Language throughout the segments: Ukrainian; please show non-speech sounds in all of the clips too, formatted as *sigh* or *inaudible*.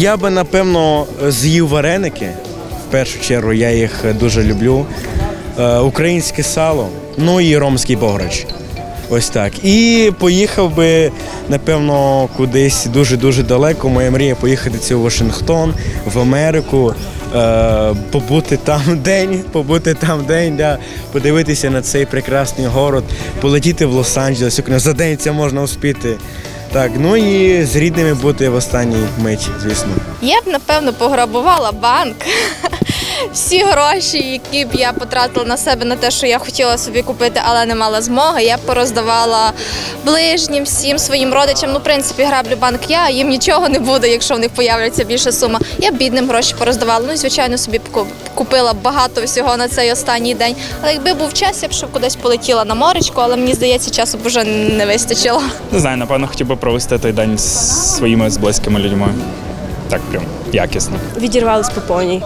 Я би напевно з'їв вареники. В першу чергу я їх дуже люблю. Е, Українське сало, ну і ромський бограч. Ось так. І поїхав би, напевно, кудись дуже-дуже далеко. Моя мрія поїхати це у Вашингтон, в Америку, е, побути там *laughs* день, побути там день, да, подивитися на цей прекрасний город, полетіти в Лос-Анджелес. За день це можна успіти. Так, ну і з рідними бути в останній мить, звісно. Я б напевно пограбувала банк. Всі гроші, які б я потратила на себе на те, що я хотіла собі купити, але не мала змоги, я б пороздавала ближнім, всім своїм родичам. Ну, в принципі, граблю банк я, їм нічого не буде, якщо в них появляться більша сума. Я бідним гроші пороздавала. Ну звичайно собі купила багато всього на цей останній день. Але якби був час, я б ще кудись полетіла на моречку, але мені здається, часу б вже не вистачило. Не знаю, напевно, хотів би провести той день з своїми з близькими людьми Так прям якісно. Відірвались по повній.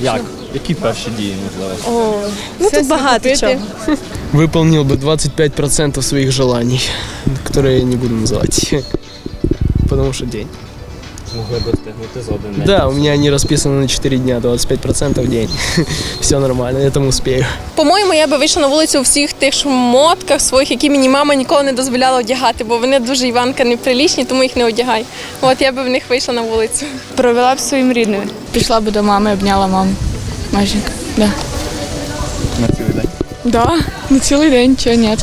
Як? Які перші дії можливо? Ну тут багато чого. выполнил бы 25% своих желаний, *laughs* которые я не буду называть. *laughs* Потому что день. Могли би встигнути за один день. Да, у меня они расписаны на 4 дня, 25% в день. *laughs* Все нормально, я там успею. По-моєму, я би вийшла на вулицю у всіх тих шмотках своїх, які мені мама ніколи не дозволяла одягати, бо вони дуже Іванка неприлічні, тому їх не одягай. От я би в них вийшла на вулицю. Провела б своїм рідними. Пішла б до мами, обняла маму. Майженька. Да. На цілий день. Да, на цілий день, чого ні.